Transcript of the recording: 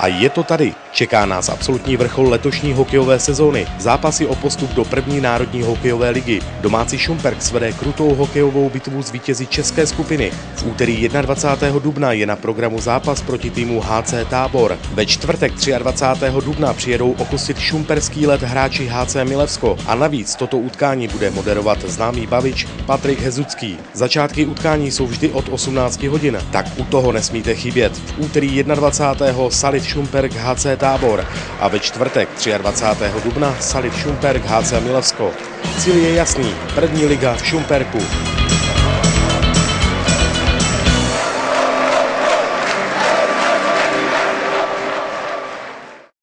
a je to tady. Čeká nás absolutní vrchol letošní hokejové sezóny. Zápasy o postup do první národní hokejové ligy. Domácí Šumperk svede krutou hokejovou bitvu z vítězi české skupiny. V úterý 21. dubna je na programu zápas proti týmu HC Tábor. Ve čtvrtek 23. dubna přijedou okusit šumperský let hráči HC Milevsko a navíc toto utkání bude moderovat známý bavič Patrik Hezucký. Začátky utkání jsou vždy od 18 hodin, tak u toho nesmíte chybět. V úterý 21. Salit Šumperk HC Tábor a ve čtvrtek 23. dubna Salit Šumperk HC Milevsko. Cíl je jasný, první liga v Šumperku.